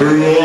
yours